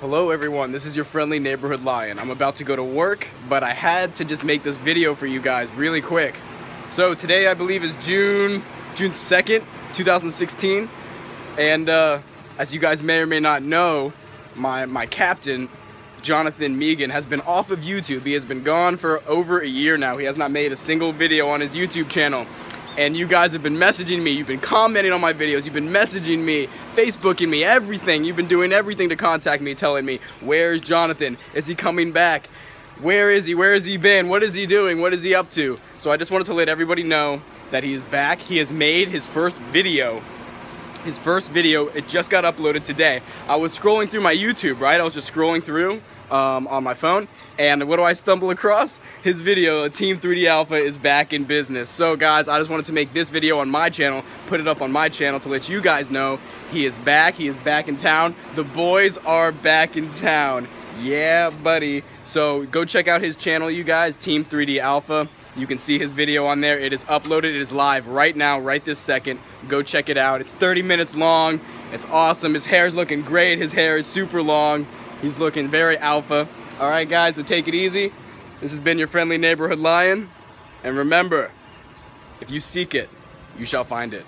Hello everyone, this is your friendly neighborhood lion. I'm about to go to work, but I had to just make this video for you guys really quick. So today I believe is June, June 2nd, 2016. And uh, as you guys may or may not know, my, my captain, Jonathan Megan, has been off of YouTube. He has been gone for over a year now. He has not made a single video on his YouTube channel and you guys have been messaging me, you've been commenting on my videos, you've been messaging me, Facebooking me, everything. You've been doing everything to contact me, telling me, where's Jonathan? Is he coming back? Where is he? Where has he been? What is he doing? What is he up to? So I just wanted to let everybody know that he is back. He has made his first video. His first video, it just got uploaded today. I was scrolling through my YouTube, right? I was just scrolling through um, on my phone. And what do I stumble across? His video, Team 3D Alpha is back in business. So guys, I just wanted to make this video on my channel, put it up on my channel to let you guys know he is back, he is back in town. The boys are back in town. Yeah, buddy. So go check out his channel, you guys, Team 3D Alpha. You can see his video on there. It is uploaded. It is live right now, right this second. Go check it out. It's 30 minutes long. It's awesome. His hair is looking great. His hair is super long. He's looking very alpha. All right, guys, so take it easy. This has been your friendly neighborhood lion. And remember, if you seek it, you shall find it.